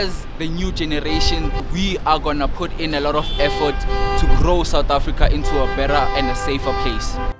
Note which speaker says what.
Speaker 1: as the new generation, we are gonna put in a lot of effort to grow South Africa into a better and a safer place.